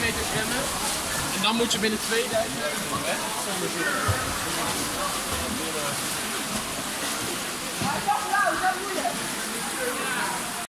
meter zwemmen. En dan moet je binnen 2000 meter weg zonder